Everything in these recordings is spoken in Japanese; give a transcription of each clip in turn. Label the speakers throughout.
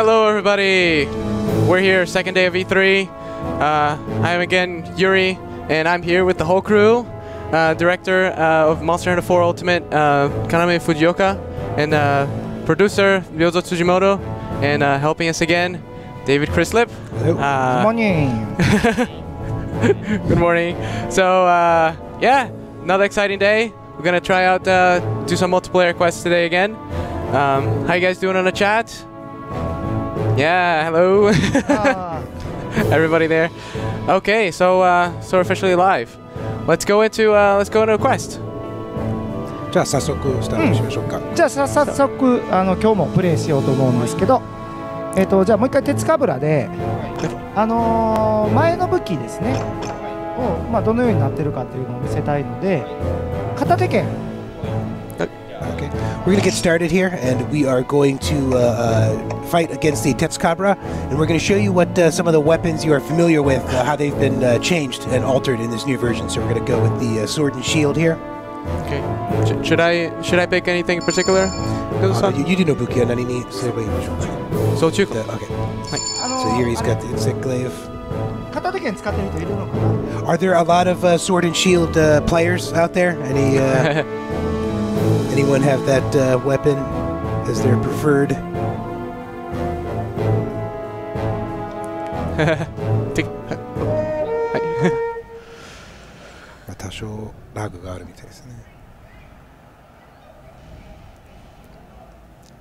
Speaker 1: Hello, everybody. We're here, second day of E3. Uh, I am again Yuri, and I'm here with the whole crew. Uh, director uh, of Monster Hunter 4 Ultimate, uh, Kaname Fujioka, and uh, producer Ryozo Tsujimoto, and uh, helping us again, David Chrislip.
Speaker 2: Good
Speaker 1: Uh,
Speaker 2: morning.
Speaker 1: Good morning. So, uh, yeah, another exciting day. We're gonna try out, uh, do some multiplayer quests today again. Um, how you guys doing on the chat? Yeah, hello,
Speaker 2: あ
Speaker 1: everybody there? Okay, so uh, so we're officially live. Let's go into uh, let's go into a quest.
Speaker 3: じゃあ早速スタートしましょうか、
Speaker 2: ーじゃあさ早速あの今日もプレイしようと思うんですけど、えっ、とじゃあもう一回鉄かぶらで、あのー前の武器ですねをまあどのようになってるかっていうのを見せたいので、片手剣
Speaker 3: Okay. We're going to get started here, and we are going to uh, uh, fight against the Tepscabra, and we're going to show you what uh, some of the weapons you are familiar with, uh, how they've been uh, changed and altered in this new version. So we're going to go with the uh, sword and shield here.
Speaker 1: Okay. Sh should I should I pick anything in particular?
Speaker 3: Uh, you, you do know Bukia Nanini, so wait,
Speaker 1: so
Speaker 3: The, okay. So here he's got the
Speaker 2: Exclave.
Speaker 3: Are there a lot of sword and shield players out there? Any? anyone have that uh, weapon as their preferred?
Speaker 1: Tick- はい。
Speaker 3: まあ多少ラグがあるみたいですね。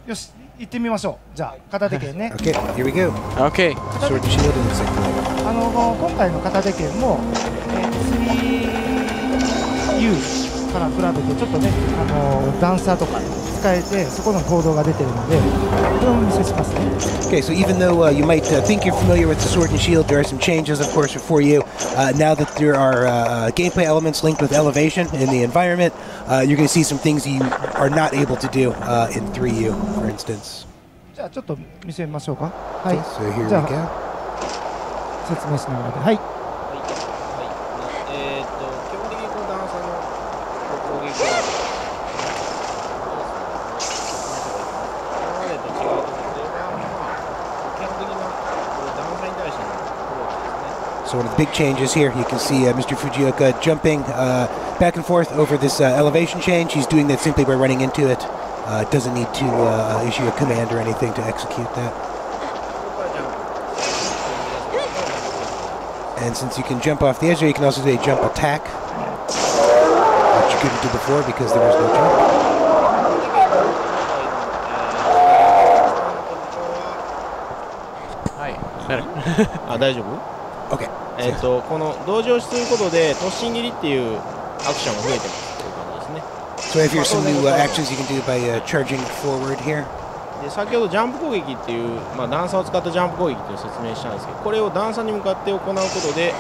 Speaker 2: よし行ってみましょうじゃあ片手剣ね
Speaker 3: Okay, here we go.
Speaker 1: Okay.
Speaker 3: Sword and shield and insect glaive.
Speaker 2: あの今回の片手剣も、えー 3U から比べてちょっとねあの段差とか使えてそこの行動が出てるのでこれをお見せしますね
Speaker 3: Okay, so even though uh, you might uh, think you're familiar with the sword and shield, there are some changes, of course, for you. Uh, now that there are uh, gameplay elements linked with elevation in the environment, uh, you're going to see some things you are not able to do uh, in 3U, for instance.
Speaker 2: じゃあちょっと見せましょうかはい
Speaker 3: So here we go.
Speaker 2: 説明しながらではい
Speaker 3: So one of the big changes here, you can see uh, Mr. Fujioka jumping uh, back and forth over this uh, elevation change. He's doing that simply by running into it. Uh, doesn't need to uh, issue a command or anything to execute that.
Speaker 4: ここからジャンプ。
Speaker 3: And since you can jump off the edge there, you can also do a jump attack, which you couldn't do before because there was no jump.
Speaker 1: はい。better.
Speaker 4: あ、大丈夫
Speaker 3: Okay.
Speaker 4: えーっと、この同時押しすることで、突進切りっていうアクションが増えてますっていう感じですね。
Speaker 3: So if here's some new uh, actions you can do by uh, charging forward here.
Speaker 4: で先ほどジャンプ攻撃っていう、まあ、段差を使ったジャンプ攻撃っていう説明したんですけどこれを段差に向かって行うことで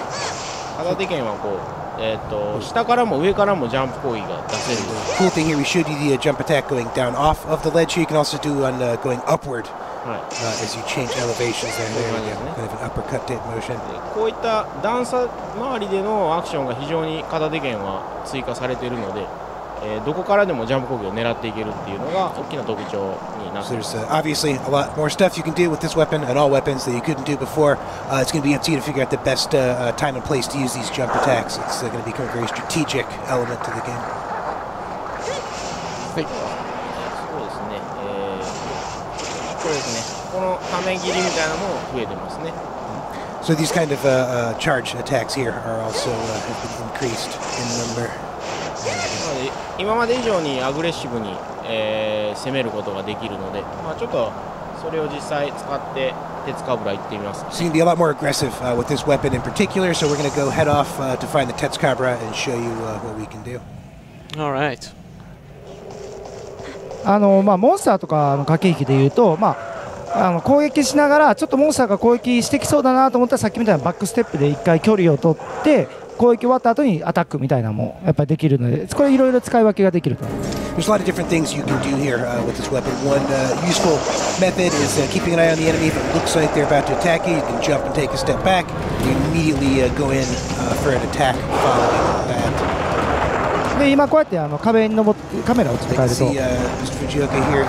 Speaker 4: 片手剣はこう、えー、と下からも上からもジャンプ攻撃が出せる
Speaker 3: cool thing here, we showed you the uh, jump attack going down off of the ledge here. You can also do on uh, going upward
Speaker 4: はい、
Speaker 3: uh, as you change elevations there. There. Kind of an uppercut type motion.
Speaker 4: でこういった段差周りでのアクションが非常に片手剣は追加されているので、えーどこからでもジャンプ攻撃を狙っていけるっていうのが大きな特徴になって
Speaker 3: So
Speaker 4: います
Speaker 3: there's uh, obviously a lot more stuff you can do with this weapon and all weapons that you couldn't do before. Uh, it's going to be up to you to figure out the best uh, uh, time and place to use these jump attacks. It's uh, going to become a very strategic element to the game.
Speaker 1: はい。
Speaker 4: そうですね、えーこれですねこのため切りみたいなのも増えてますね
Speaker 3: So these kind of uh, uh, charge attacks here are also uh, have been increased in number.
Speaker 4: 今まで以上にアグレッシブに、えー攻めることができるので、まあ、ちょっとそれを実際使って鉄かぶら行ってみます
Speaker 3: So you can be a lot more aggressive uh, with this weapon in particular. So we're going to go head off uh, to find the Tetzcabra and show you uh, what we can do.
Speaker 1: All right.
Speaker 2: あのまあモンスターとかの駆け引きでいうとまああの攻撃しながらちょっとモンスターが攻撃してきそうだなと思ったらさっきみたいなバックステップで一回距離を取って攻撃終わった後にアタックみたいなのもやっぱりできるのでこれいろいろ使い分けができると
Speaker 3: There's a lot of different things you can do here uh, with this weapon. One uh, useful method is uh, keeping an eye on the enemy. If it looks like they're about to attack you, you can jump and take a step back. You immediately uh, go in uh, for an attack following that.
Speaker 2: で今こうやってあの壁に登ってカメラをちょっと。
Speaker 3: You
Speaker 2: 変
Speaker 3: can
Speaker 2: え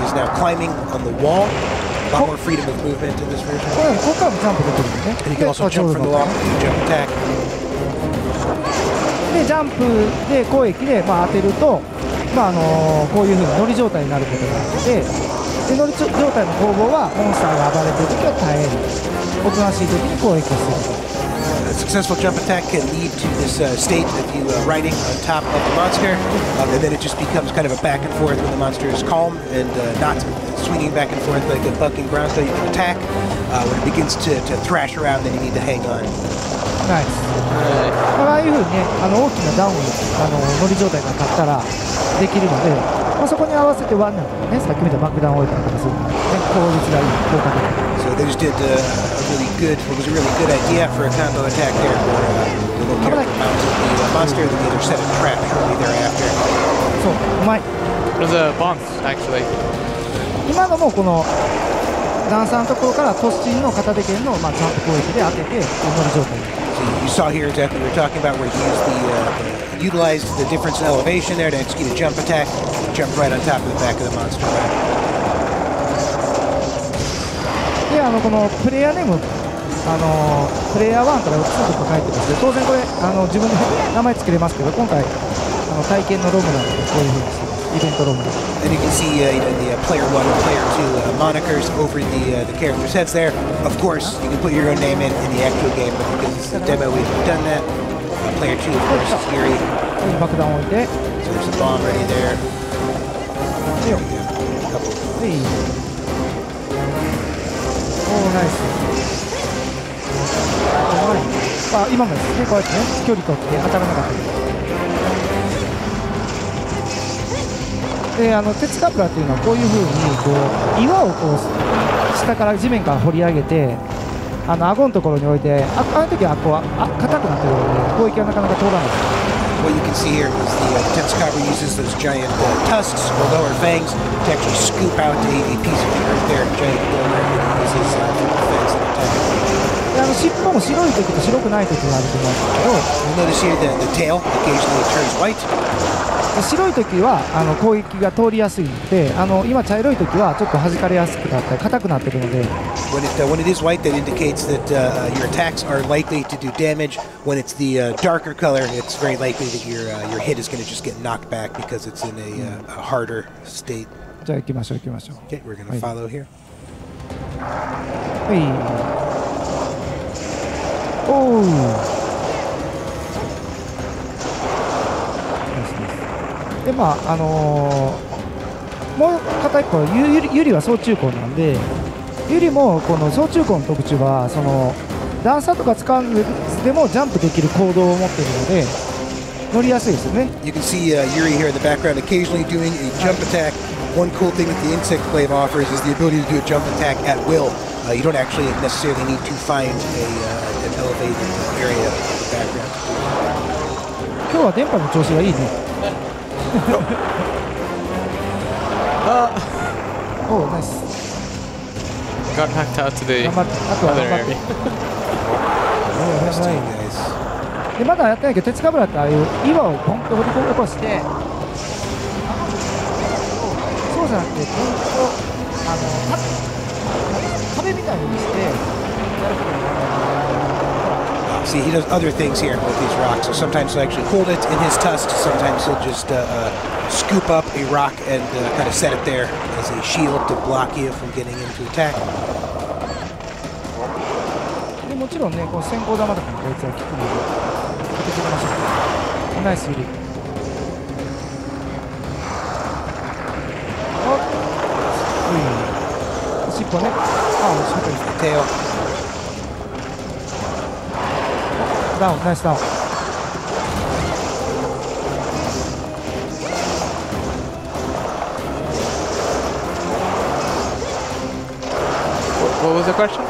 Speaker 2: ると
Speaker 3: uh.
Speaker 2: これここからもジャンプできるんでね。でジャンプで攻撃で、まあ、当てると、まああのこういうふうに乗り状態になることがあってで乗り状態の攻防はモンスターが暴れてる時は耐える。おとなしい時に攻撃をする
Speaker 3: A successful jump attack can lead to this uh, state of you uh, riding on top of the monster, um, and then it just becomes kind of a back and forth when the monster is calm and uh, not swinging back and forth like a bucking bronco. You can attack. Uh, when it begins to, to thrash around, then you need to hang on.
Speaker 2: ナイスまあああいうふうにねあの大きなダウンあの乗り状態が勝ったらできるので、まあ、そこに合わせてワンなんかねさっきみたいに爆弾を置いたりとかするので、ね、効率がいい効果的
Speaker 3: So they just did uh, a really good, what was a really good idea for a combo attack there where uh, the little character mounts the uh, monster, then the other set a trap shortly thereafter.
Speaker 2: そううまい
Speaker 1: There's a bounce, actually.
Speaker 2: 今のもこの段差のところから突進の片手剣の、まあ、ジャンプ攻撃で当てて乗り状態
Speaker 3: So you saw here exactly what we were talking about, where he used the, uh, the utilized the difference in elevation there to execute a jump attack, jump right on top of the back of the monster.
Speaker 2: であのこのプレイヤーネームあのプレイヤー1から2とか書いてますけど当然これあの自分で名前つけれますけど今回あの体験のロムなのでこういうふうにしてますイベントロムで
Speaker 3: And you can see uh, you know, the uh, player one and player two uh, monikers over the uh, the characters' heads there. Of course, you can put your own name in in the actual game, but because it's a demo, we haven't done that. Uh, player two, of course, is Yuri.
Speaker 2: 爆弾を置いて
Speaker 3: So there's a bomb ready there.
Speaker 2: で
Speaker 3: There we go. A couple.
Speaker 2: はいおーナイスうまいあ今もですねこうやってね距離取って当たらなかったですであの鉄カプラっていうのはこういう風にこう岩をこう下から地面から掘り上げてあの顎のところに置いてああの時はこうあ硬くなってるので攻撃がなかなか通らない
Speaker 3: What you can see here is the uh, Tetsukabra uses those giant uh, tusks or lower fangs to actually scoop out a, a piece of the earth there, giant boulder, uh.
Speaker 2: であの尻尾も白い時と白くない時があると思うんですけど.白い時はあの攻撃が通りやすいのであの今茶色い時はちょっと弾かれやすくなったり硬くなってるので
Speaker 3: When it, uh, when it is white, that indicates that uh, uh, your attacks are likely to do damage. When it's the uh, darker color, it's very likely that your uh, your hit is going to just get knocked back because it's in a, uh, a harder state.
Speaker 2: じゃあ行きましょう行きましょう
Speaker 3: Okay, we're going to follow here.
Speaker 2: はいおう。ナイスナイスでまああのーもう片一方ゆゆりゆりは総中高なんでゆりもこの総中高の特徴はその段差とか使わずでもジャンプできる行動を持っているので乗りやすいですよね。
Speaker 3: You can see uh, Yuri here in the background occasionally doing a jump attack. One cool thing that the Insect Glaive offers is the ability to do a jump attack at will. Uh, you don't actually necessarily need to find a, uh, an elevated area of the background.
Speaker 2: 今日は電波の調子がいいねおうナイス
Speaker 1: Got knocked out to the
Speaker 2: 頑張ってあとは
Speaker 1: other
Speaker 2: 頑張って
Speaker 1: area.
Speaker 2: おうや
Speaker 3: Nice
Speaker 2: ば
Speaker 3: to
Speaker 2: い
Speaker 3: you guys.
Speaker 2: でまだやってないけど鉄かぶらってああいう岩をポンと掘り起こしてそう じゃなくてポンとあのた壁みたいにしてやることになる
Speaker 3: See, he does other things here with these rocks. So sometimes he'll actually hold it in his tusks. Sometimes he'll just uh, uh, scoop up a rock and uh, kind of set it there as a shield to block you from getting into attack.
Speaker 2: でもちろんねこう先行玉とかもこいつは効くので当てていきましょうナイスユリお っうん尻尾ねあ尻尾です
Speaker 3: Tail.
Speaker 2: ダウンナイスダウン
Speaker 1: What, what was the question?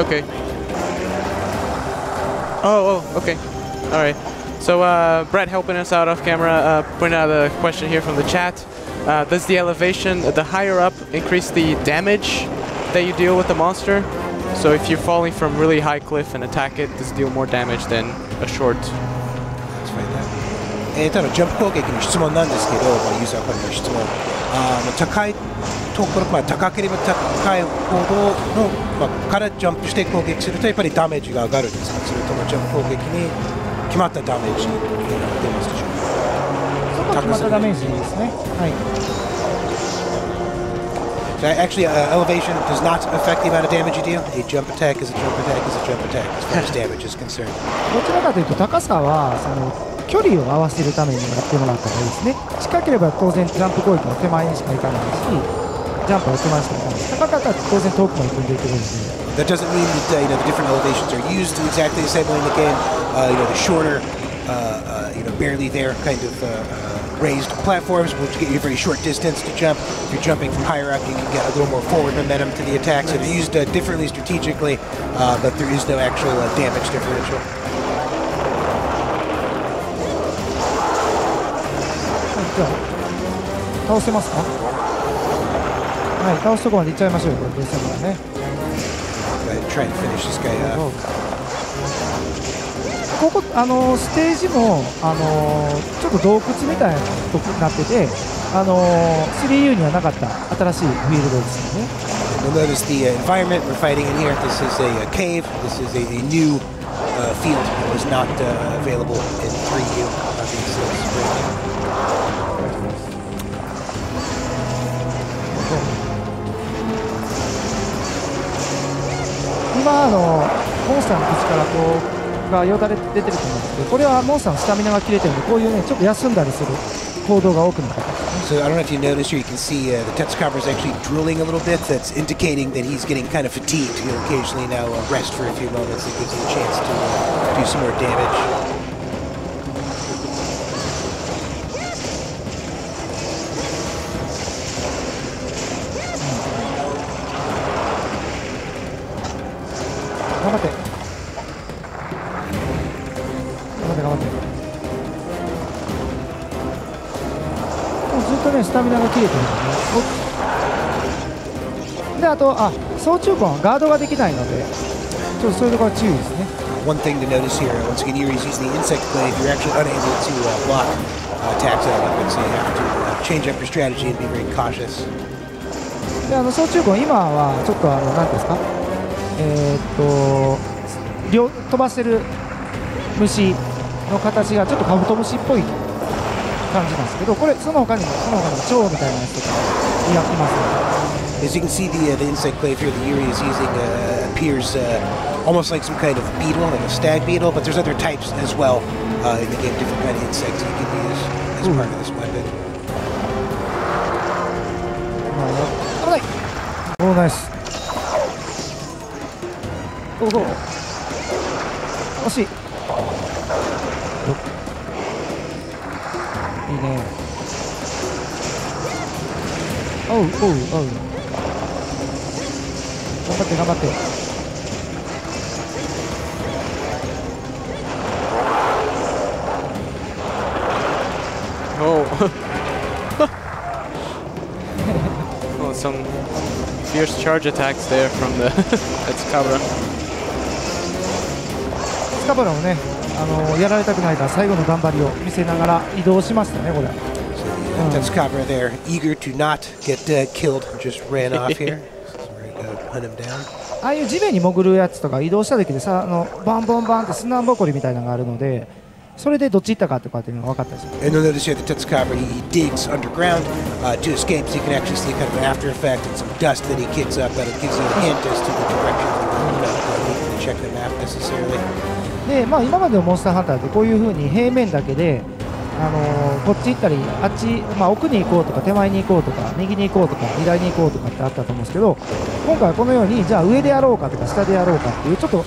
Speaker 1: Okay. Oh, oh, okay. All right. So, uh, Brett helping us out off camera, uh, pointing out a question here from the chat. Uh, does the elevation, the higher up, increase the damage that you deal with the monster? So if you're falling from really high cliff and attack it, does it deal more damage than a short?
Speaker 3: Let's find that. えー、ただジャンプ攻撃の質問なんですけど、まあ、ユーザーからの質問あーまあ高い ところ、まあ、高ければ高いほどの、まあ、からジャンプして攻撃するとやっぱりダメージが上がるんですかそれともジャンプ攻撃に決まったダメージになってますでしょうか
Speaker 2: そこは決 まったダメージですねはい
Speaker 3: So actually, uh, elevation does not affect the amount of damage you deal. A jump attack is a jump attack is a jump attack as far as damage is concerned.
Speaker 2: どちらかというと高さはその距離を合わせるためにやってもらった方がいいですね近ければ当然ジャンプ攻撃の手前にしか行かないしジャンプは手前にしか行かない高かったら当然遠くまで飛んでいけるので
Speaker 3: That doesn't mean that uh, you know the different elevations are used exactly the same way in the game. Uh, you know the shorter, uh, uh, you know barely there kind of uh, uh, raised platforms will get you a very short distance to jump. If you're jumping from higher up, you can get a little more forward momentum to the attack. So they're used uh, differently strategically, uh, but there is no actual uh, damage differential.
Speaker 2: はいじゃあ倒せますかはい倒すとこまで行っちゃいましょうよこれですからね
Speaker 3: Go ahead and try and finish this guy off.
Speaker 2: ここあのステージもあのちょっと洞窟みたいなとこになっててあの 3U にはなかった新しいフィールドですよね
Speaker 3: You'll notice the uh, environment we're fighting in here. This is a, uh cave. This is a, a new uh, field that was not uh, available in 3U. Obviously.
Speaker 2: 今あのモンスターの口からこうがよだれ出てると思うんですけどこれはモンスターのスタミナが切れてるんでこういうねちょっと休んだりする行動が多くなったんです
Speaker 3: So I don't know if you noticed here, you can see uh, the Tetsucover is actually drooling a little bit. That's indicating that he's getting kind of fatigued. He'll occasionally now uh, rest for a few moments. It gives him a chance to uh, do some more damage.
Speaker 2: あとあ総中根はガードができないのでちょっとそういうところは注意ですね
Speaker 3: One thing to notice here, once again, Yuri's using the insect blade. You're actually unable to uh, block uh, attacks out of it, so you have to uh, change up your strategy and be very cautious.
Speaker 2: であの総中根今はちょっとあの何ですかえーっと両飛ばせる虫の形がちょっとカブトムシっぽい感じなんですけどこれその他にもその他にも蝶みたいなやつとかやってますので
Speaker 3: As you can see, the, uh, the insect glaive here that Yuri is using uh, appears uh, almost like some kind of beetle, like a stag beetle, but there's other types as well uh, in the game, different kind of insects you can use as part of this weapon.
Speaker 2: 危ないおーナイスおお惜しいよいいねおうおうおう 頑張って頑張って
Speaker 1: Oh. oh, some fierce charge attacks there from the Excabra.
Speaker 2: スカバラもねあのやられたくないから最後の頑張りを見せながら移動しましたねこれ
Speaker 3: uh, Tetsucopper there, eager to not get uh, killed, just ran off here.
Speaker 2: ああいう地面に潜るやつとか移動した時でさあのバンバンバンって砂ぼこりみたいなのがあるのでそれでどっち行ったかっていうのが分かったです
Speaker 3: よ。
Speaker 2: そして、今までのモンスターハンターってこういうふうに平面だけで。あのーこっち行ったりあっち、まあ、奥に行こうとか手前に行こうとか右に行こうとか左に行こうとかってあったと思うんですけど今回はこのようにじゃあ上でやろうかとか下でやろうかっていうちょっと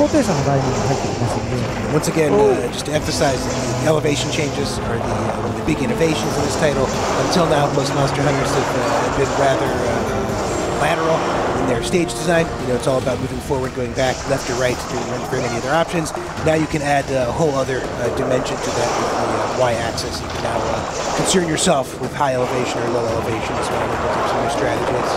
Speaker 2: 高低差のラインが入ってきますので
Speaker 3: Once again, uh, just to emphasize the elevation changes are the, uh, the big innovations in this title. Until now, most Monster Hunters have uh, been rather uh, lateral in their stage design. You know, it's all about moving forward, going back, left or right, doing run for any other options. Now you can add a whole other uh, dimension to that with the uh, y-axis. You can now uh, concern yourself with high elevation or low elevation as well. Those are some new strategies.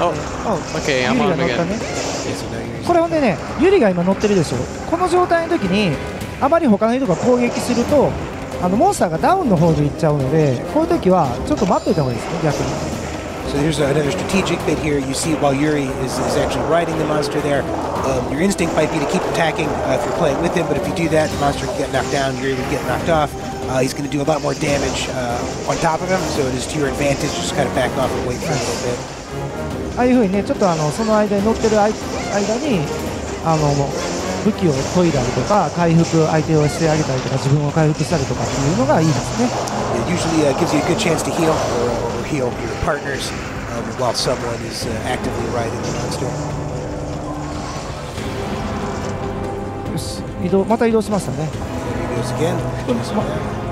Speaker 1: Oh,
Speaker 2: あ
Speaker 1: okay,
Speaker 2: ユ
Speaker 1: I'm
Speaker 2: リが
Speaker 1: on
Speaker 2: 乗った
Speaker 1: again.
Speaker 2: ね
Speaker 3: Okay, so now you're using
Speaker 2: これほんでねユリが今乗ってるでしょこの状態の時に あまり他の人が攻撃するとあのモンスターがダウンの方に行っちゃうのでこういう時はちょっと待っといた方がいいですね逆に
Speaker 3: So here's another strategic bit here. You see, while Yuri is, is actually riding the monster there, um, your instinct might be to keep attacking uh, if you're playing with him. But if you do that, the monster can get knocked down. Yuri would get knocked off. Uh, he's going to do a lot more damage uh, on top of him. So it is to your advantage. Just kind of back off and wait for a little bit.
Speaker 2: ああいう風にねちょっとあのその間に乗ってる間間にあの武器を研いだりとか回復相手をしてあげたりとか自分を回復したりとかっていうのがいいですね
Speaker 3: It usually uh, gives you a good chance to heal or, or heal your partners um, while someone is uh, actively riding the monster.
Speaker 2: よし移動また移動しましたね.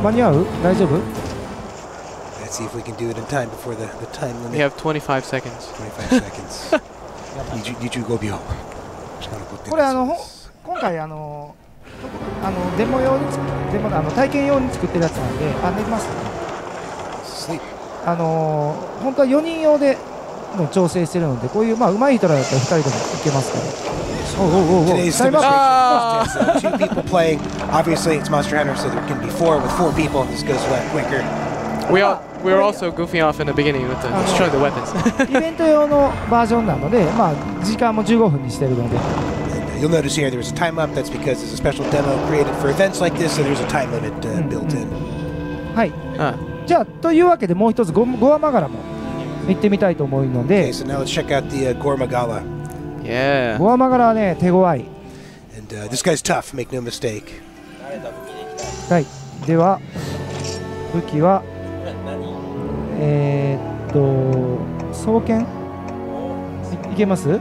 Speaker 2: ま間に合う大丈夫
Speaker 3: Let's see if we can do it in time before the, the time
Speaker 1: We
Speaker 3: limit.
Speaker 1: have 25 seconds.
Speaker 3: 25 seconds. 25秒。
Speaker 2: これあのほ今回あのあのデモ用に作デモあの体験用に作ってるやつなんであ寝てます
Speaker 3: Sleep.
Speaker 2: あの本当は4人用での調整してるのでこういうまあ上手い人らだったら2人でもいけますからおうおうおうおう
Speaker 3: Today's demonstration is uh, two people playing. Obviously, it's Monster Hunter, so there can be four with four people. This goes a lot quicker.
Speaker 1: We all we were also goofing off in the beginning with the showing the weapons.
Speaker 2: プイベント用のバージョンなのでまあ時間も15分にしてるので
Speaker 3: uh, you'll notice here there's a time up. That's because there's a special demo created for events like this, so there's a time limit uh, built in.
Speaker 2: はい
Speaker 1: あ
Speaker 2: じゃあというわけでもう一つゴゴアマガラも行ってみたいと思うの
Speaker 3: Okay,
Speaker 2: で
Speaker 3: so now let's check out the uh, Gormagala.
Speaker 1: yeah.
Speaker 2: ゴアマガラはね手強い
Speaker 3: And uh, this guy's tough, make no mistake.
Speaker 2: はいでは武器はえー、っと双剣いいけます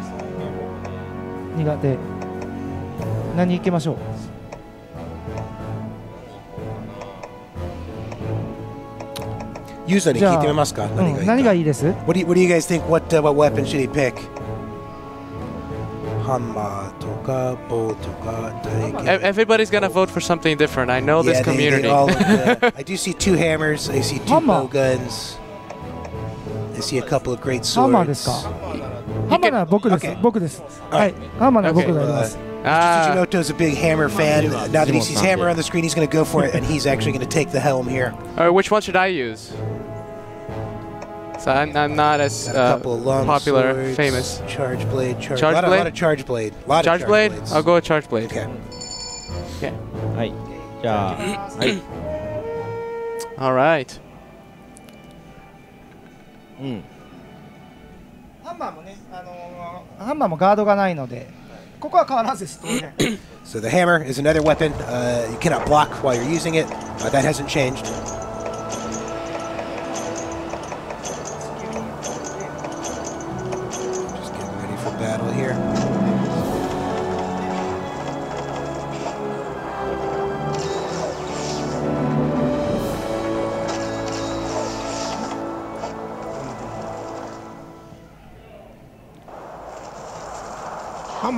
Speaker 2: 苦手何いけましょう
Speaker 3: ユーザーに聞いてみますか
Speaker 2: うん、何がいいです
Speaker 3: What do you, what do you guys think? What uh, what weapon should he pick? ハンマーとか棒とか
Speaker 1: E- Everybody's gonna vote for something different. I know this
Speaker 3: Yeah, they- they
Speaker 1: community.
Speaker 3: all look, uh, I do see two hammers. I see two
Speaker 2: Hammer.
Speaker 3: bow guns. I see a couple of great
Speaker 2: ハンマーですか
Speaker 3: swords.
Speaker 2: ハンマーなら僕です、
Speaker 3: Okay.
Speaker 2: 僕ですはいハンマーなら僕がやります
Speaker 1: Ah,
Speaker 3: Tsuchimoto's a big hammer fan. Now that he sees hammer on the screen, he's going to go for it, and he's actually going to take the helm here.
Speaker 1: all right, which one should I use? So I'm, I'm not as
Speaker 3: Got a
Speaker 1: uh,
Speaker 3: couple of long
Speaker 1: popular,
Speaker 3: swords,
Speaker 1: famous.
Speaker 3: Charge blade, charge,
Speaker 1: Charge
Speaker 3: lot, Of,
Speaker 1: blade?
Speaker 3: lot of charge blade. Lot
Speaker 1: Charge
Speaker 3: of
Speaker 1: blade?
Speaker 3: blades.
Speaker 1: I'll go with charge blade.
Speaker 3: Okay.
Speaker 4: はいじゃあはい、
Speaker 1: All right.
Speaker 4: うん、
Speaker 2: ハンマーもね、あのーハンマーもガードがないので
Speaker 3: So the hammer is another weapon. Uh, you cannot block while you're using it. Uh, that hasn't changed.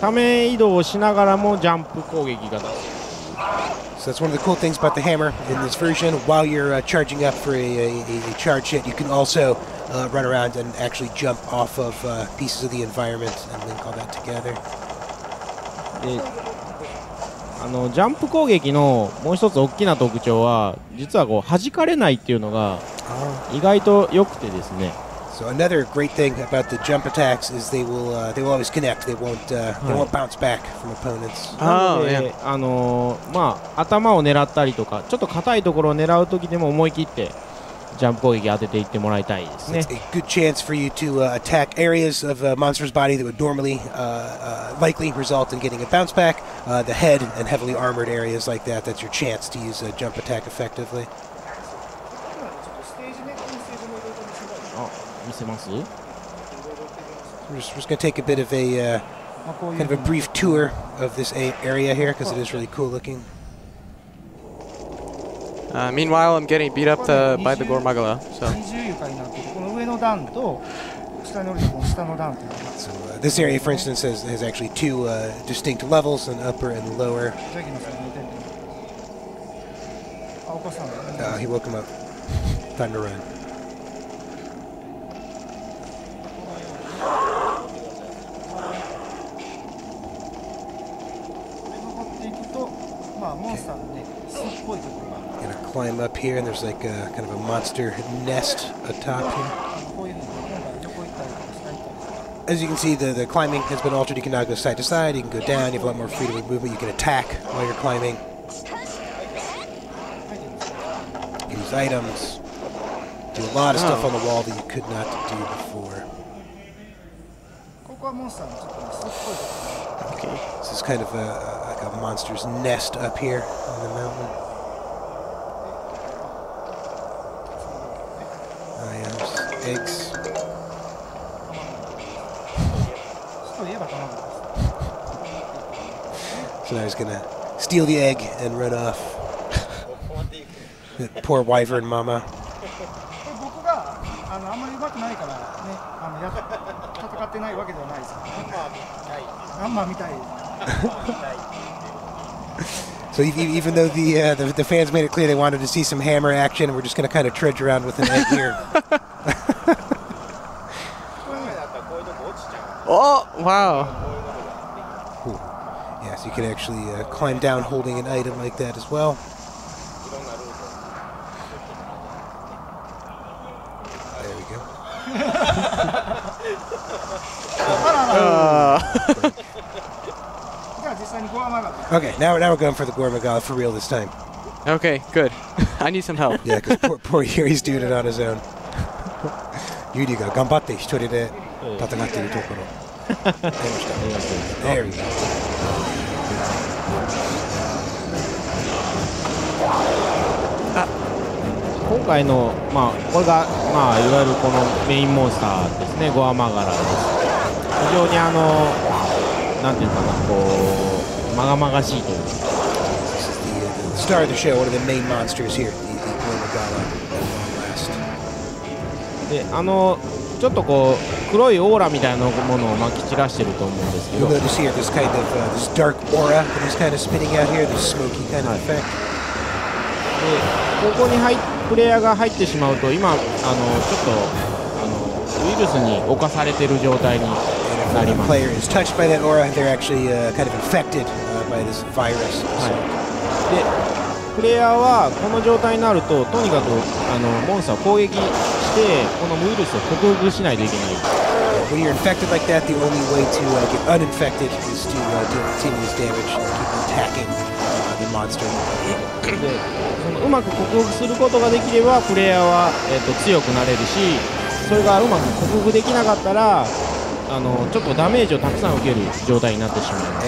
Speaker 4: ため移動をしながらもジャンプ攻撃が出す
Speaker 3: So that's one of the cool things about the hammer in this version. While you're uh, charging up for a, a, a charge hit, you can also uh, run around and actually jump off of uh, pieces of the environment and link all that together.
Speaker 4: であのジャンプ攻撃のもう一つ大きな特徴は実はこう弾かれないっていうのが意外と良くてですね
Speaker 3: So another great thing about the jump attacks is they will uh, they will always connect. They won't uh, they
Speaker 4: Right.
Speaker 3: won't bounce back from opponents.
Speaker 4: な
Speaker 1: Oh,
Speaker 4: ので、あのーまあ、頭を狙ったりとかちょっと硬いところを狙う時でも思い切ってジャンプ攻撃当てていってもらいたいです
Speaker 3: So
Speaker 4: ね
Speaker 3: it's a good chance for you to uh, attack areas of a monster's body that would normally uh, uh, likely result in getting a bounce back. Uh, the head and heavily armored areas like that. That's your chance to use a jump attack effectively.
Speaker 4: あ見せます
Speaker 3: We're just, we're just going to take a bit of a uh,
Speaker 2: まあこういう
Speaker 3: kind of a brief tour of this a- area here because it is really cool looking.
Speaker 1: Uh, meanwhile, I'm getting beat up to, by the Gormagala. So
Speaker 2: 二重床になっててこの上の段と下に降りたこの下の段っていうのが
Speaker 3: So uh, this area, for instance, has, has actually two uh, distinct levels, an upper and lower.
Speaker 2: ジャギの先にいてあ起こしたんだ
Speaker 3: Uh, he woke him up. Time to run.
Speaker 2: 登っていくとまあモンスターのね巣っぽいところが
Speaker 3: Gonna climb up here, and there's like a, kind of a monster nest atop here.
Speaker 2: こういうふうに今回横行ったりとか下行ったりとか
Speaker 3: As you can see, the, the climbing has been altered. You can now go side to side. You can go down. You have a lot more freedom of movement. You can attack while you're climbing. You can use items. Do a lot of stuff
Speaker 1: Oh.
Speaker 3: on the wall that you could not do before.
Speaker 2: ここはモンスターのちょっとね巣っぽいところ
Speaker 3: This is kind of a, like a monster's nest up here on the mountain. Oh yeah, there's eggs.
Speaker 2: 巣といえば卵です
Speaker 3: So now he's gonna steal the egg and run off. Poor wyvern mama.
Speaker 2: ンマーみたい
Speaker 3: So e- e- even though the, uh, the the fans made it clear they wanted to see some hammer action, we're just gonna kind of trudge around with an egg here.
Speaker 1: Oh, wow.
Speaker 3: yes, you can actually uh, climb down holding an item like that as well. Okay, now now we're going for the Gormagala for real this time.
Speaker 1: okay, good. I need some help.
Speaker 3: Yeah, because poor, poor Yuri's doing it on his own. ユリが頑張って一人で戦っているところ。There we go.
Speaker 4: 今回の、まあ、これが、まあ、いわゆるこのメインモンスターですねゴアマガラです非常にあのなんていうかなこうまがまがしいというか
Speaker 3: uh, star of the show, one of the main monsters here, the, the Gormagala at long last.
Speaker 4: であのちょっとこう黒いオーラみたいなものをまき散らしてると思うんですけ
Speaker 3: You'll
Speaker 4: ど
Speaker 3: notice here this kind of uh, this dark aura that he's kind of spitting out here, this smoky kind of effect.
Speaker 4: でここに入っプレイヤーが入ってしまうと今あのちょっとあのウイルスに侵されてる状態になります。
Speaker 3: player is touched by that aura, they're actually uh, kind of infected uh, by this virus.
Speaker 4: でプレイヤーはこの状態になるととにかくあのモンスターを攻撃してこのウイルスを克服しないといけない
Speaker 3: when you're infected like that, the only way to uh, get uninfected is to uh, deal continuous damage and keep attacking uh, the monster.
Speaker 4: でそのうまく克服することができればプレイヤーは、えー、と強くなれるしそれがうまく克服できなかったらあのちょっとダメージをたくさん受ける状態になってしまいます。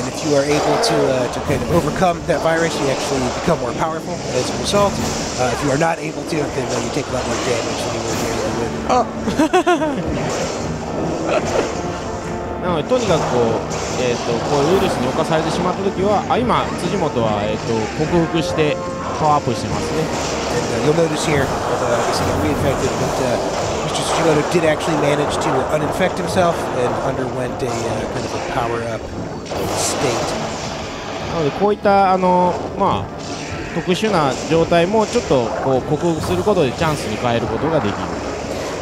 Speaker 4: あ とにかくこう,、えー、とこういうウイルスに侵されてしまったとはあ今、辻元は、えー、と克服してパワーアップしてますね。
Speaker 3: And, uh, Mr. Tsuchimoto did actually manage to uninfect himself and underwent a uh, kind of a power-up state.
Speaker 4: なのでこういったあの、まあ、特殊な状態もちょっとこう克服することでチャンスに変えることができる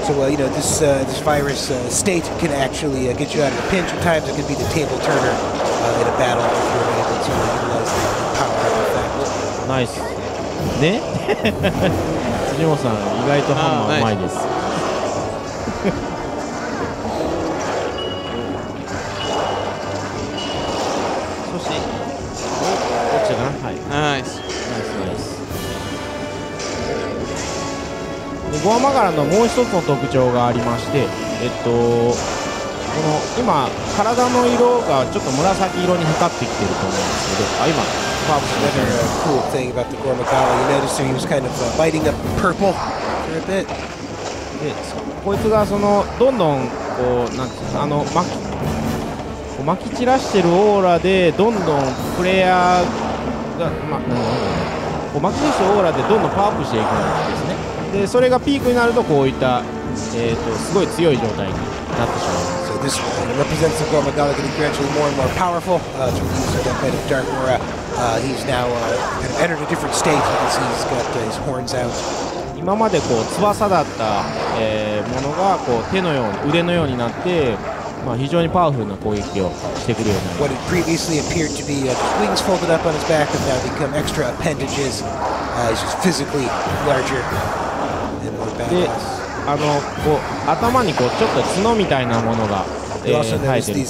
Speaker 3: So, uh, you know, this uh, this virus uh, state can actually uh, get you out of a pinch. At times, it can be the table turner uh, in a battle if you're able to utilize the power-up effect.
Speaker 4: ナイスね辻本さん意外とハンマーうまいですそしてお、こっちかな？はい。
Speaker 1: ナイス
Speaker 4: ナイスナイス。でゴアマガラのもう1つの特徴がありましてえっとこの今体の色がちょっと紫色に光ってきてると思うんですけどあ、今
Speaker 3: cool thing about the Gormagala. You noticed he
Speaker 4: こいつがそのどんどんこうなんていうあのまきこうまき散らしてるオーラでどんどんプレイヤーが、ま、なんだろうこうマキシスオーラでどんどんパワーアップしていくんですねでそれがピークになるとこういった、えー、とすごい強い状態になってしまいます
Speaker 3: So this uh, represents the Gormagala getting gradually more and more powerful uh, through the use of that kind of dark aura. Uh, he's now uh, kind of entered a different state. You can see he's got uh, his horns out.
Speaker 4: 今までこう翼だった、えー、ものがこう手のように腕のようになって、まあ、非常にパワフルな攻撃をしてくるようになります。あのこう頭にこうちょっと角みたいなものが、えー、生えてる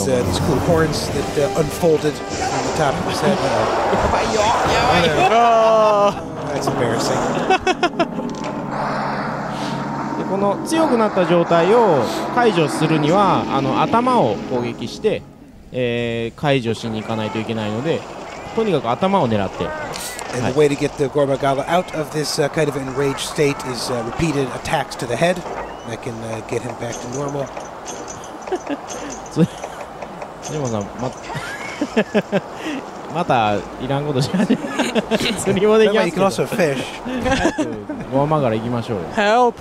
Speaker 4: でこの強くなった状態を解除するにはあの頭を攻撃して、えー解除しに行かないといけないのでとにかく頭を狙って
Speaker 3: And the way to get the Gormagala out of this uh, kind of enraged state is uh, repeated attacks to the head. That can uh, get him back to normal.
Speaker 4: でもさままたいらんことし始め釣りもできますけど.ゴーマガラ行きましょうよ
Speaker 1: Help!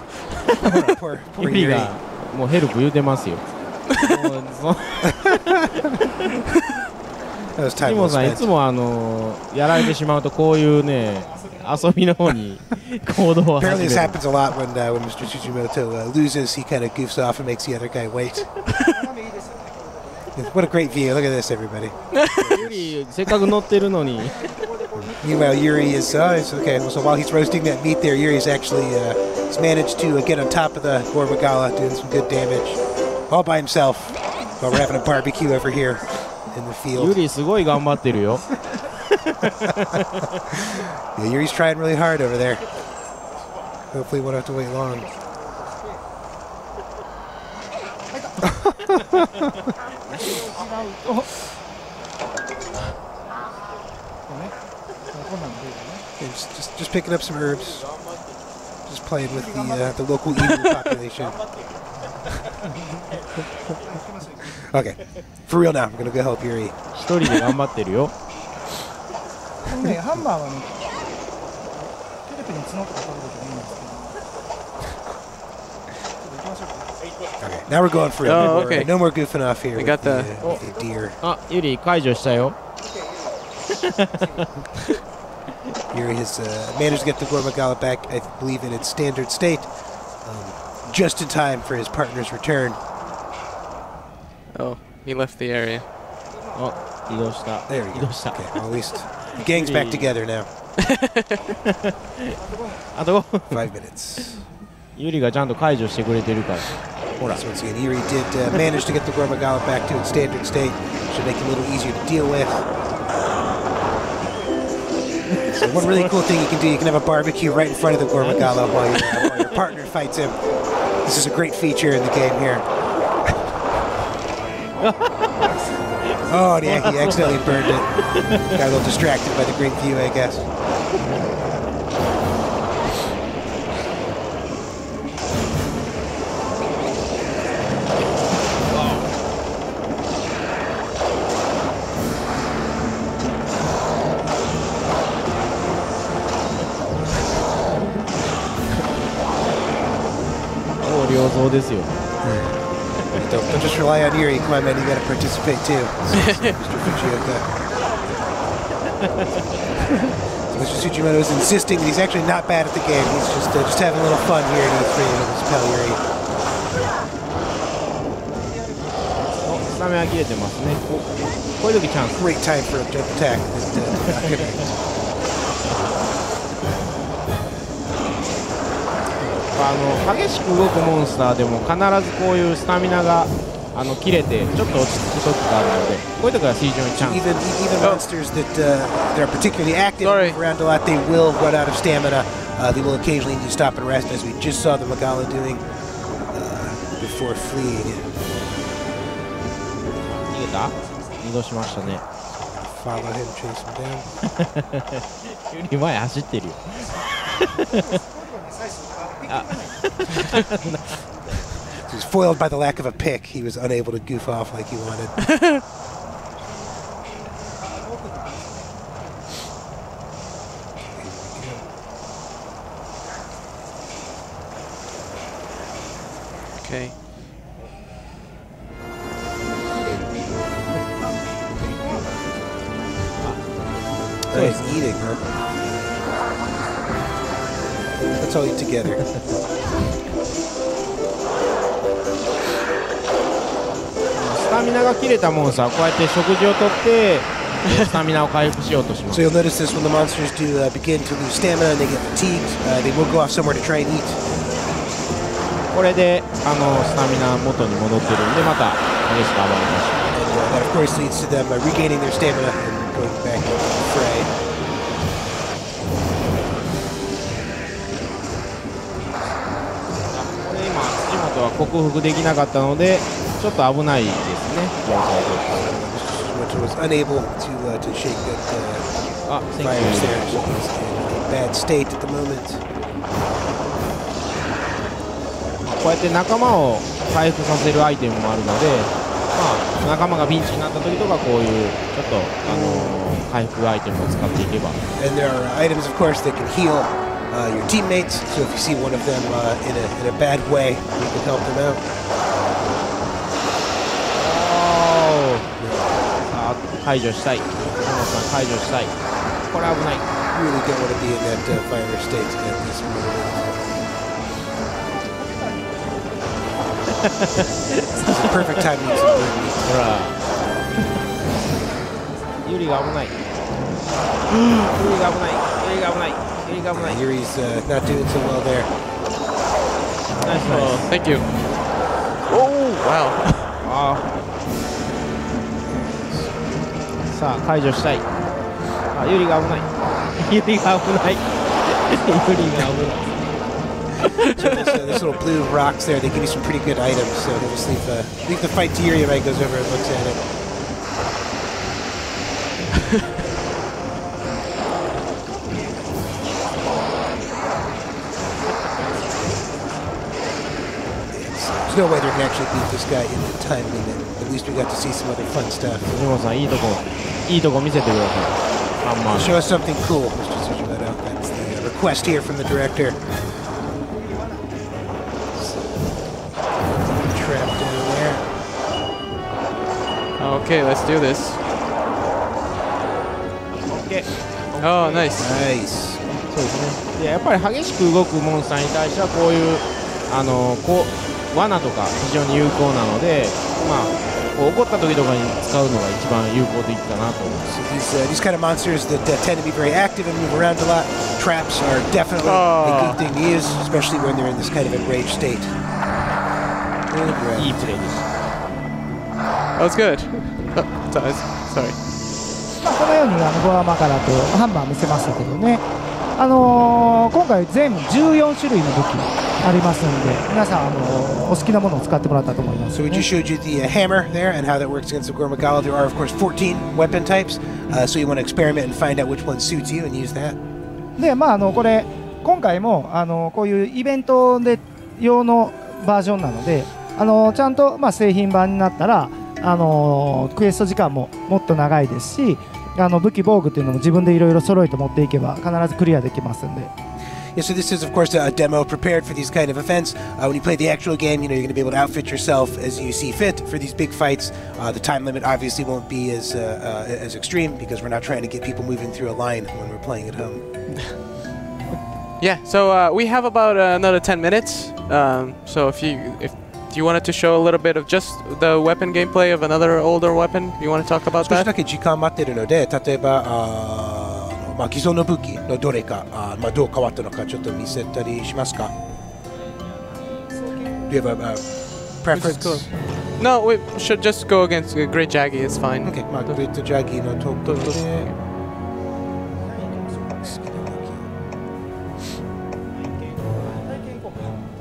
Speaker 4: ユリ.がもうヘルプ言うてますよジモさんい.つもあのやられてしまうとこういうね遊びの方に行動を
Speaker 3: Apparently,
Speaker 4: 始
Speaker 3: this
Speaker 4: める
Speaker 3: happens a lot when uh, when Mr. Tsujimoto uh, loses. He kind of goofs off and makes the other guy wait. what a great view! Look at this, everybody.
Speaker 4: ユリせっかく乗ってるのに
Speaker 3: Meanwhile, Yuri is uh, it's okay. So while he's roasting that meat, there, Yuri's actually uh, he's managed to uh, get on top of the Gormagala, doing some good damage, all by himself. While we're having a barbecue over here in the
Speaker 4: ユ
Speaker 3: field.
Speaker 4: リすごい頑張ってるよ
Speaker 3: Yeah, Yuri's trying really hard over there. Hopefully, we won't have to wait long.
Speaker 2: でいいかね
Speaker 3: Yeah, Just, just, just picking up some herbs. Just playing with the uh, the local emu population. okay, for real now. I'm gonna go help Yuri.
Speaker 4: 一人で頑張ってるよ
Speaker 2: このねハンマーはねテレビに角とか取ることもいいんですけどちょっと行きましょうか
Speaker 3: Okay, now we're going for real.
Speaker 1: Oh,
Speaker 3: no, more,
Speaker 1: okay.
Speaker 3: no more goofing off here.
Speaker 1: We
Speaker 3: with
Speaker 1: got
Speaker 3: the,
Speaker 1: the-
Speaker 3: uh, with the deer.
Speaker 4: あユリ解除したよ
Speaker 3: Yuri has uh, managed to get the Gormagala back, I believe, in its standard state, um, just in time for his partner's return.
Speaker 1: Oh, he left the area.
Speaker 4: あ移動した
Speaker 3: There we
Speaker 4: 移
Speaker 3: go.
Speaker 4: 動した
Speaker 3: Okay, well, at least the gang's back together now.
Speaker 4: あと
Speaker 3: Five minutes.
Speaker 4: ユリがちゃんと解除してくれてるからほら
Speaker 3: So once again, Yuri did uh, manage to get the Gormagala back to its standard state. Should make it a little easier to deal with. One really cool thing you can do, you can have a barbecue right in front of the Gormagala while, while your partner fights him. This is a great feature in the game here. oh, yeah, he accidentally burned it. Got a little distracted by the great view, I guess.
Speaker 4: もう良造ですよ
Speaker 3: Don't, don't just rely on Yuri. Come on, man, you got to participate too. Mr. Fujioka. so Mr. Tsujimoto is insisting that he's actually not bad at the game. He's just uh, just having a little fun here in E3 with his pal Yuri.
Speaker 4: おスタミナ切れてますねおこういう時チャンス
Speaker 3: Great time for a jump attack.
Speaker 4: あの激しく動くモンスターでも必ずこういうスタミナがあの切れてちょっと落ち着く時があるのでこういう時は非常にチャンス
Speaker 3: even even
Speaker 1: Oh.
Speaker 3: monsters that uh, that are particularly active around a lot, they will run out of stamina. Uh, they will occasionally need to stop and rest, as we just saw the Magala doing uh, before fleeing.
Speaker 4: 逃げた移動しましたね
Speaker 3: Follow him, chase him down.
Speaker 4: より前走ってるよ
Speaker 3: He was foiled by the lack of a pick. He was unable to goof off like he wanted.
Speaker 4: たモンスターはこうやって食事をとってえースタミナを回復しようとしま
Speaker 3: So
Speaker 4: す
Speaker 3: you'll notice this when the monsters do uh, begin to lose stamina and they get fatigued. Uh, they will go off somewhere to try and eat.
Speaker 4: これであのスタミナ元に戻ってるんでまた激しく暴れまし
Speaker 3: And uh, that, of course, leads to them uh, regaining their stamina and going back into the fray.
Speaker 4: たこれ今辻本は克服できなかったのでちょっと危ないですね 両サイ
Speaker 3: Which was unable to uh, to shake that uh,
Speaker 4: ドあ
Speaker 3: virus there. So he's in a bad state at the moment.
Speaker 4: こうやって仲間を回復させるアイテムもあるので、まあ、仲間がピンチになった時とかこういうちょっと、あのー回復アイテムを使っていけば
Speaker 3: And there are items, of course, that can heal uh, your teammates. So if you see one of them uh, in, a, in a bad way, you can help them out.
Speaker 4: さあ解除したい藤本さん解除したいこれ危ない
Speaker 3: You really don't want to be in that uh, fire state at this moment. this is the perfect time to eat some bird meat.
Speaker 4: ほらユリが危ないユリが危ないユリが危ないユリが危ない
Speaker 3: Yuri's uh, not doing so well there.
Speaker 4: ナイスナイ
Speaker 1: Oh,
Speaker 4: ス
Speaker 1: thank you. Oh, wow.
Speaker 4: あ さあ解除したいあユリが危ないユリが危ないユリが危ない
Speaker 3: So this, uh, this little blue rocks there, they give you some pretty good items. So they'll just leave, uh, leave the fight to Yuri if he goes over and looks at it. There's no way they're going to actually beat this guy in the time limit. At least we got to see some other fun stuff.
Speaker 4: 藤本さんいいとこいいとこ見せてくださいハンマー
Speaker 3: Show us something cool, Mr. Tsujimato. That's the uh, request here from the director. Trapped in there.
Speaker 1: Okay, let's do this.
Speaker 4: OK
Speaker 1: Oh, nice.
Speaker 3: Nice.
Speaker 4: そうですねでやっぱり激しく動くモンスターに対してはこういうあのこう 罠とか非常に有効なので、まあ、怒った時とかに使うのが一番有効的かなと思います。
Speaker 2: このようにあのゴアマからとハンマー見せましたけどね、あの、今回全部14種類の武器。ありますんで皆さん、あのーお好きなものを使ってもらったと思います、
Speaker 3: So we
Speaker 2: ね
Speaker 3: just showed you the uh, hammer there and how that works against the Gormagala. There are, of course, 14 weapon types, uh, so you want to experiment and find out which one suits you and use that.
Speaker 2: でまああのこれ今回もあのこういうイベントで用のバージョンなのであのちゃんと、まあ、製品版になったらあのクエスト時間ももっと長いですしあの武器防具というのも自分でいろいろ揃えて持っていけば必ずクリアできますんで
Speaker 3: Yeah, so this is, of course, a demo prepared for these kind of events. Uh, when you play the actual game, you know you're going to be able to outfit yourself as you see fit for these big fights. Uh, the time limit obviously won't be as uh, uh, as extreme because we're not trying to get people moving through a line when we're playing at home.
Speaker 1: Yeah, so uh, we have about uh, another 10 minutes. Um, so if you if you wanted to show a little bit of just the weapon gameplay of another older weapon, you want to talk about that?
Speaker 3: まあ、既存の武器のどれかあーまあ、どう変わったのかちょっと見せたりしますか Do you have a, a preference?
Speaker 1: Is No, we should just go against uh, Great Jaggy. It's fine.
Speaker 3: Okay, まあ、グレートジャギーのトップで。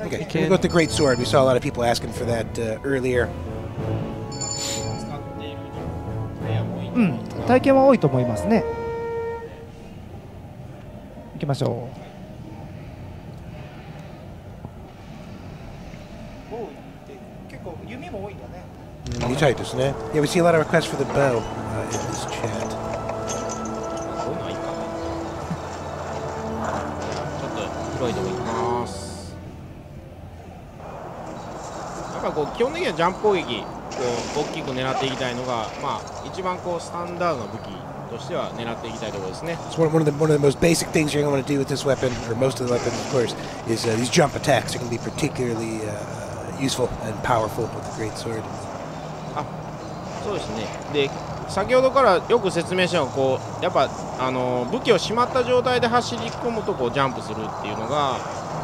Speaker 3: Okay, we go with the Great Sword? We saw a lot of people asking for that uh, earlier.
Speaker 2: うん体験は多いと思いますね行きましょう。結構弓も多いんだね。
Speaker 3: Mm, 見たいですね。Yeah, we see a lot of requests for the bow uh,
Speaker 4: ょっと広いとこ行きます。ぱこう基本的にはジャンプ攻撃こう大きく狙っていきたいのが、まあ、一番こうスタンダードな武器としては狙っていきたいところですね。
Speaker 3: So one, of the one of the most basic things you're going to want to do with this weapon, or most of the weapons, of course, is uh, these jump attacks are going to be particularly uh, useful and powerful with the great sword.
Speaker 4: そうですねで先ほどからよく説明したのがこうやっぱあの武器をしまった状態で走り込むとこうジャンプするっていうのが、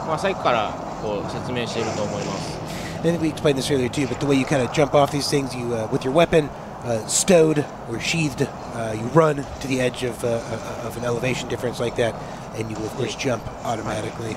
Speaker 4: まあ、さっきからこう説明していると思います。
Speaker 3: I think we explained this earlier too, but the way you kind of jump off these things, you uh, with your weapon uh, stowed or sheathed, uh, you run to the edge of, uh, of an elevation difference like that, and you will of course jump automatically.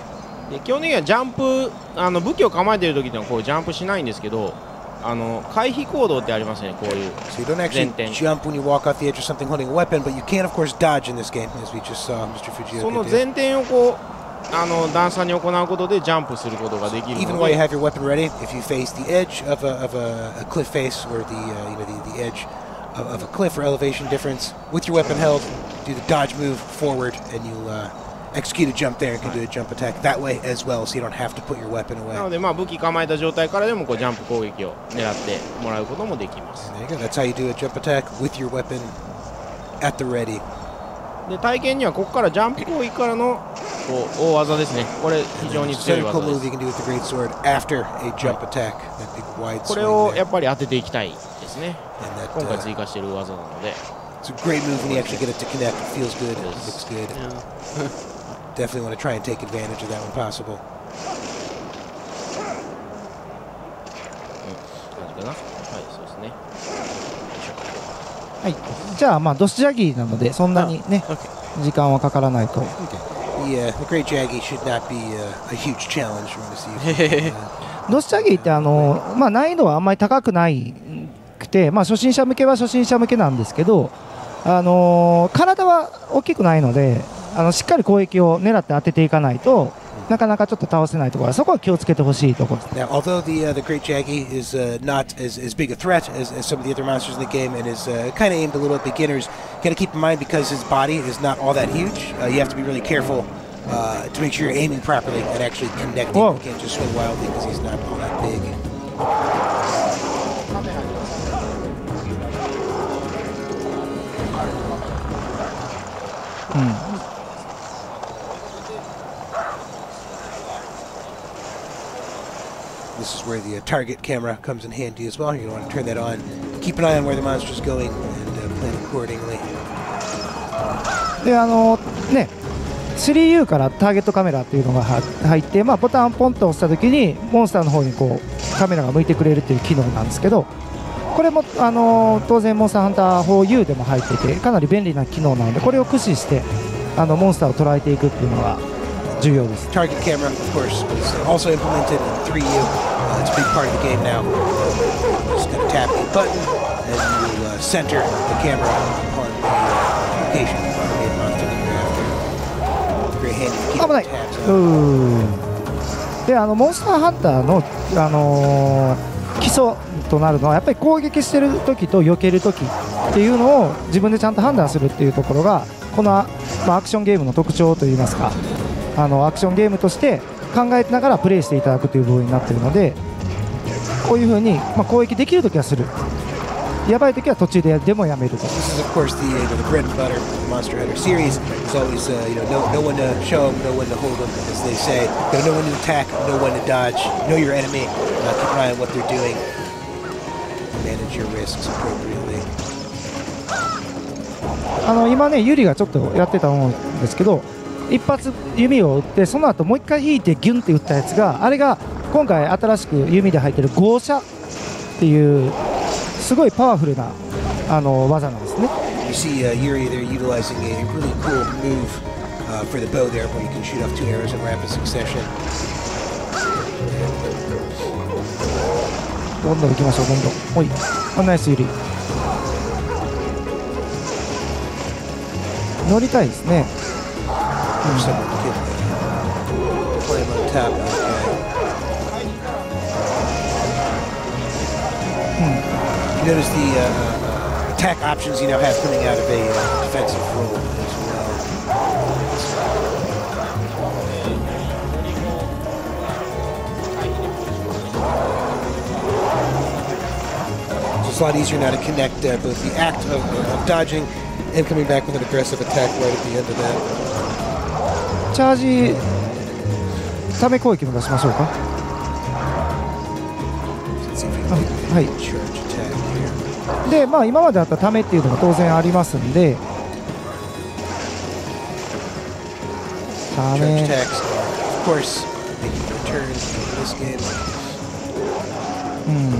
Speaker 4: で基本的にはジャンプあの武器を構えている時っていうのはこうジャンプしないんですけどあの回避行動ってありますねこういう
Speaker 3: So you don't actually
Speaker 4: Then- then-
Speaker 3: jump when you walk off the edge of something holding a weapon, but you can of course dodge in this game, as we just saw Mr.
Speaker 4: その
Speaker 3: Fujioka do.
Speaker 4: 前転をこう あの段差に行うことでジャンプすることができる
Speaker 3: Even
Speaker 4: の
Speaker 3: while you
Speaker 4: で
Speaker 3: have your weapon ready, if you face the edge of a, of a, a cliff face or the uh, you know the, the edge of, of a cliff or elevation difference, with your weapon held, do the dodge move forward, and you'll uh, execute a jump there and can do a jump attack that way as well, so you don't have to put your weapon
Speaker 4: なの
Speaker 3: away.
Speaker 4: でまあ武器構えた状態からでもこうジャンプ攻撃を狙ってもらうこともできます
Speaker 3: And there you go. That's how you do a jump attack with your weapon at the ready.
Speaker 4: で体験にはここからジャンプ攻撃からの大技ですねこれ非常に強い技ですこれを.やっぱり当てていきたいですね今回
Speaker 3: uh,
Speaker 4: 追加している技なので
Speaker 3: it's a great move when you actually get it to connect. It feels good. It looks good. Definitely want to try and take advantage of that when possible.
Speaker 4: 感じかなはいそうですね
Speaker 2: はい、じゃあ、まあ、ドスジャギーなので、そんなにね、時間はかからないと。
Speaker 3: Uh. Uh,
Speaker 2: ドスジャギーってあの、まあ、難易度はあんまり高くないくて、まあ、初心者向けは初心者向けなんですけど、あの体は大きくないのであのしっかり攻撃を狙って当てていかないとなかなかちょっと倒せないところそこは気をつけてほしいところです
Speaker 3: now, although the uh, the Great Jaggy is uh, not as, as big a threat as, as some of the other monsters in the game and is uh, kind of aimed a little at beginners, got to keep in mind because his body is not all that huge. Uh, you have to be really careful uh, to make sure you're aiming properly and actually connecting.
Speaker 2: Whoa.
Speaker 3: You can't just swing wildly because he's not all that big.
Speaker 2: う
Speaker 3: This is where the uh, target camera comes in handy as well. You're going to want to turn that on. Keep an eye on where the monster's going and uh, plan accordingly.
Speaker 2: であのね 3U からターゲットカメラっていうのが入って、まあ、ボタンポンと押した時にモンスターの方にこうカメラが向いてくれるっていう機能なんですけどこれもあの当然モンスターハンター 4U でも入っててかなり便利な機能なのでこれを駆使してあのモンスターを捉えていくっていうのが重要です
Speaker 3: Target camera, of course, was also implemented in 3U. Uh, it's a big part of the game now. Just to tap the button and you uh, center the camera on the uh, location of the monster that you're after. Very handy to keep the tabs
Speaker 2: う
Speaker 3: on.
Speaker 2: であのモンスターハンターの、あのー基礎となるのはやっぱり攻撃してる時と避ける時っていうのを自分でちゃんと判断するっていうところがこの、まあ、アクションゲームの特徴といいますかあのアクションゲームとして考えながらプレイしていただくという部分になっているのでこういうふうに、まあ、攻撃できるときはする。やばいときは途中ででもやめると。あの今ね、ゆりがちょっとやってたものですけど、一発弓を打って、その後もう一回引いてギュンって打ったやつが、あれが今回新しく弓で入ってる合射っていう、すごいパワフルなあの技なんですね。
Speaker 3: You see uh, Yuri there utilizing a really cool move uh, for the bow there, where you can shoot off two arrows in rapid succession.
Speaker 2: どんどん行きましょう、どんどん。おい、あナイスユリ。乗りたいですね。
Speaker 3: Someone can uh, play him on top. Okay. You notice the uh, uh, attack options you now have coming out of a uh, defensive role. It's a lot easier now to connect uh, both the act of, of dodging and coming back with an aggressive attack right at the end of that.
Speaker 2: チャージため攻撃も出しましょうか。はい。でまあ今まであったためっていうのも当然ありますんで。うん、よ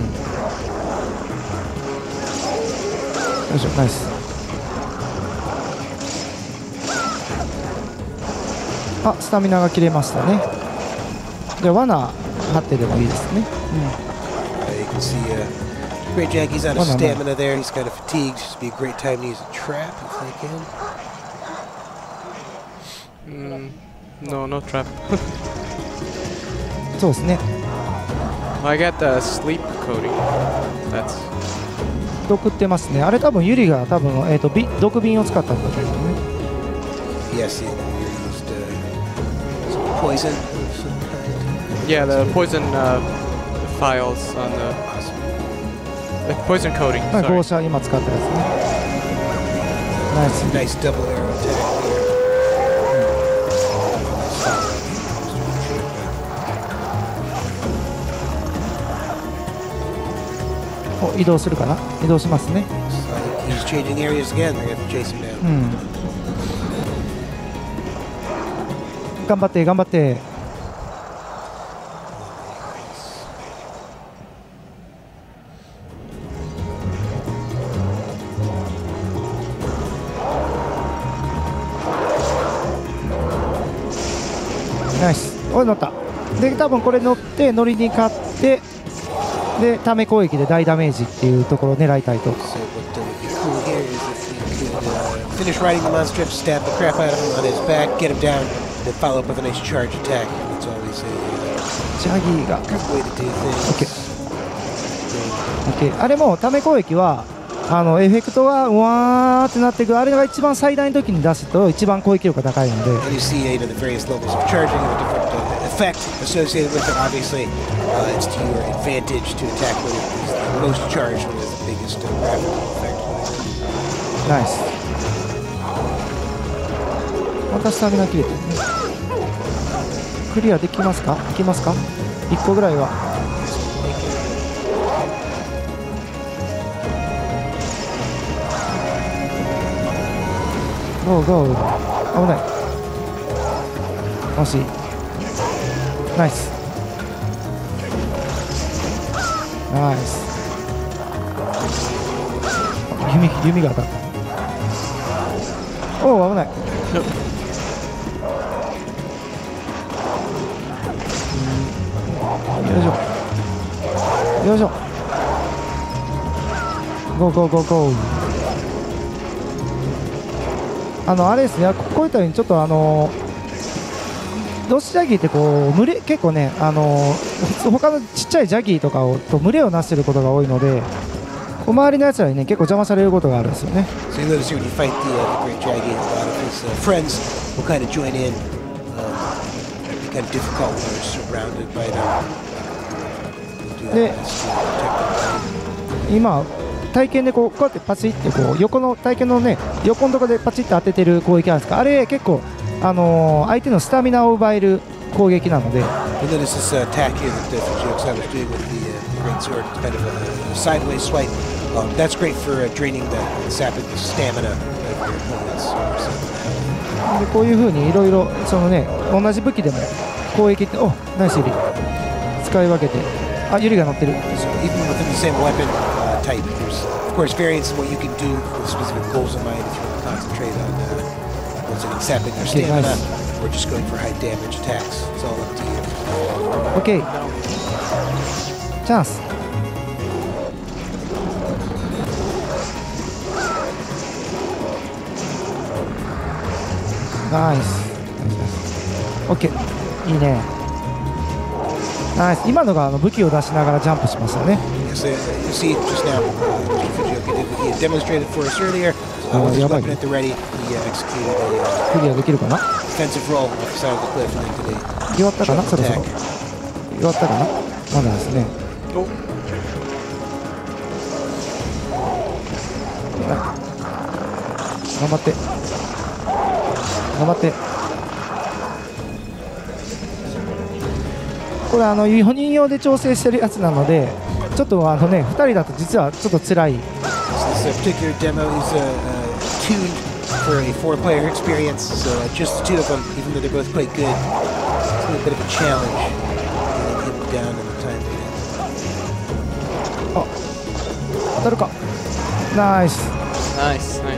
Speaker 2: いしょ、ナイス。あスタミナが切れましたね。で罠張ってでもいいですね、うん そうですね。毒ってますね。あれ多分ユリが多分えっ、とび毒瓶を使った。
Speaker 3: Poison
Speaker 1: yeah, the poison uh, files on the, the poison coating.
Speaker 2: まあ
Speaker 1: Sorry.
Speaker 2: 号車今使ったやつねナイス
Speaker 3: Nice double arrow attack there.
Speaker 2: お移動するかな移動しますね
Speaker 3: So he's changing areas again. They're going to chase him down.
Speaker 2: う頑張って頑張ってナイスおい乗ったで多分これ乗って乗りに勝ってでため攻撃で大ダメージっていうところを狙いたいと
Speaker 3: finish riding the monster up, stab the crap out of him on his back, get him down, then follow up with a nice charge attack. That's always a uh, good way to do things.
Speaker 2: OK あれもため攻撃はあのエフェクトがうわーってなっていくあれが一番最大の時に出すと一番攻撃力が高いので
Speaker 3: And you see, you know, the various levels of charging the different uh, effect associated with it. Obviously, uh, it's to your advantage to attack when it is the most charged, when it has the biggest uh, graphical effect.
Speaker 2: ナイスまたスタミナ切れてるねクリアできますか？いきますか？1個ぐらいは。ゴーゴー。危ない。惜しい。ナイス。ナイス。弓弓が当たった。おお危ない。よいしょGo go go go あのあれですねここういったようにちょっとあのドスジャギィってこう群れ結構ねあの他のちっちゃいジャギーとかをと群れをなしてることが多いのでこう周りのやつらにね結構邪魔されることがあるんですよね
Speaker 3: So you notice here when you fight the, uh, the Great Jaggy, a lot of his uh, friends will kind of join in. Um, it'd be kind of difficult when you're surrounded by them. で
Speaker 2: 今、体験でこう,こうやってパチッてこう横の体験のね横のところでパチッて当ててる攻撃なんですか？あれ結構、あの、相手のスタミナを奪える攻撃なので。こういうふうにいろいろ同じ武器でも攻撃ってナイス入り使い分けて。あユリが乗ってる
Speaker 3: so even within the same weapon uh, type, there's of course variants in what you can do with specific goals in mind if you want to concentrate on uh, once again sapping their
Speaker 2: Okay,
Speaker 3: stamina
Speaker 2: nice.
Speaker 3: or just going for high damage attacks. It's all up to you.
Speaker 2: OK チャンスナイス OK いいねナイ今のがあの武器を出しながらジャンプしましたね。
Speaker 3: やばい、
Speaker 2: クリアできるかな？弱ったかな？そろ弱ったかな？まだですね。頑張って。頑張って。これあの4人用で調整してるやつなのでちょっとあのね2人だと実はちょっと辛い。
Speaker 3: あ
Speaker 2: 当たるか。ナイス
Speaker 1: ナイ
Speaker 2: ス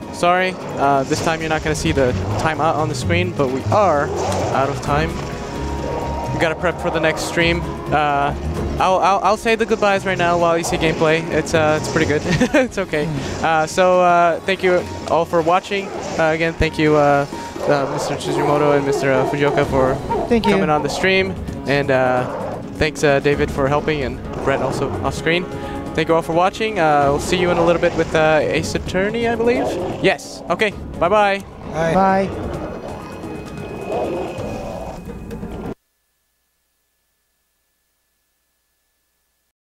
Speaker 1: sorry. Uh, this time you're not going to see the time out on the screen, but we are out of time. We got to prep for the next stream. Uh, I'll, I'll, I'll say the goodbyes right now while you see gameplay. It's uh, it's pretty good. it's okay. Uh, so uh, thank you all for watching. Uh, again, thank you, uh, uh, Mr. Tsuzumoto and Mr. Uh, Fujioka for
Speaker 2: Thank you.
Speaker 1: coming on the stream, and uh, thanks uh, David for helping and Brett also off screen. Thank you all for watching. Uh, we'll see you in a little bit with uh, Ace Attorney, I believe. Yes. Okay. Bye bye
Speaker 2: bye.